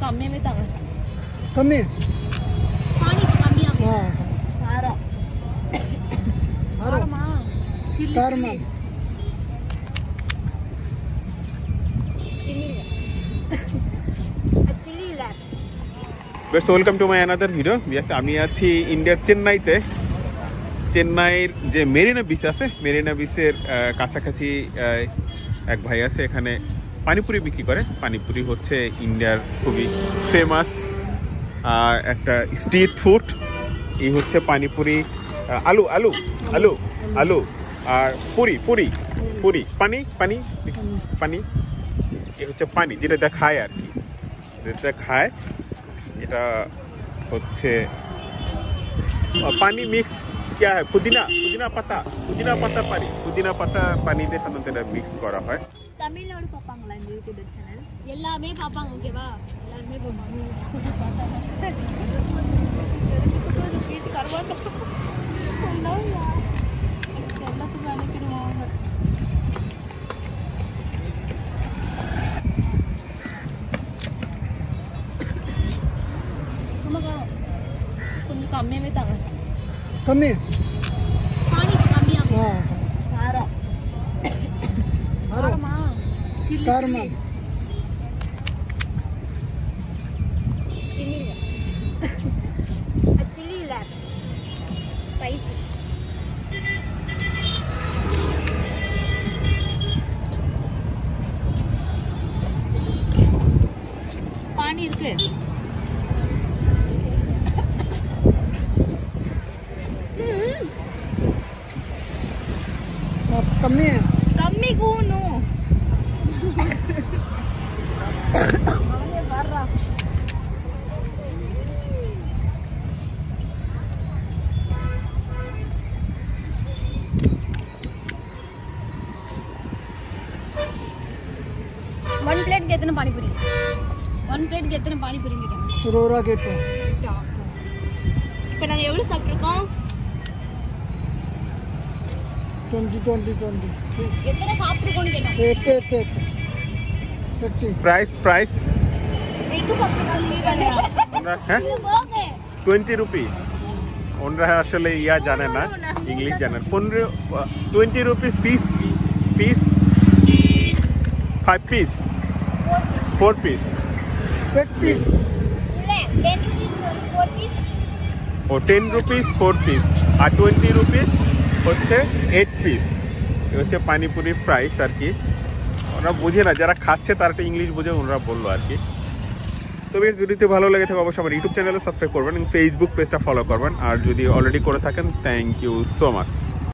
कमे में था कमे पानी तो कमी आ हाँ सारा अरे माँ चिल्ली chilli best welcome to my another video বিয়াস আমি আছি ইন্ডিয়ার চেন্নাইতে চেন্নাইয়ের যে মেরিনা বিচ আছে মেরিনা বিচের কাছাকাছি এক ভাই আছে এখানে পানিপুরি বিক্রি করে। পানিপুরি হচ্ছে ইন্ডিয়ার খুবই ফেমাস একটা স্ট্রিট ফুড এই হচ্ছে পানিপুরি আলু আলু আলু আলু, আর পুরি পুরি পুরি। পানি পানি পানি। এ হচ্ছে পানি, যেটা দেখায় আর কি। যেটা খায়, এটা হচ্ছে পানি মিক্স क्या পুদিনা পাতা পুদিনা পাতা পানি, পুদিনা পাতা पुदीना দিয়ে সাধারণত এটা মিক্স করা হয়। தமிழ்நாடு பார்ப்பாங்களா இந்த யூடியூப் சேனல் எல்லாமே பார்ப்பாங்க ஓகேவா எல்லாருமே பார்ப்பாங்க. எல்லாத்துக்கும் அனுப்பிடுவோம் அவங்க சுமகாரம் கொஞ்சம் கம்மியாகவே தாங்க. கம்மி. கம்மியாக कर्म पानी इருக்கு கம்மி கம்மி கூணும் ஒன் பிளேட்க்கு எத்தனை பானிபூரி? ஒன் பிளேட்க்கு எத்தனை பானி கேட்டேன். ஒரு ரூபா கேட்டோம் இப்போ நாங்கள் எவ்வளோ சாப்பிட்ருக்கோம் டுவெண்ட்டி டுவெண்ட்டி டுவெண்ட்டி எத்தனை சாப்பிட்ருக்கோன்னு கேட்டோம். எட்டு எட்டு எட்டு. Price price? टोटी रुपी। जाने इंग्लिश जाने। पंद्रह टोटी rupees piece piece? Five piece four piece ten rupees four piece और टोटी रुपीज़ हट पिस पानीपुर प्राइस ওরা বোঝে না, যারা খাচ্ছে তারা একটা ইংলিশ বোঝে ওনারা বলল আর কি। তো তবে ভিডিওতে ভালো লেগে থাকে, অবশ্যই আমার ইউটিউব চ্যানেলে সাবস্ক্রাইব করবেন এবং ফেসবুক পেজটা ফলো করবেন। আর যদি অলরেডি করে থাকেন থ্যাংক ইউ সো মাচ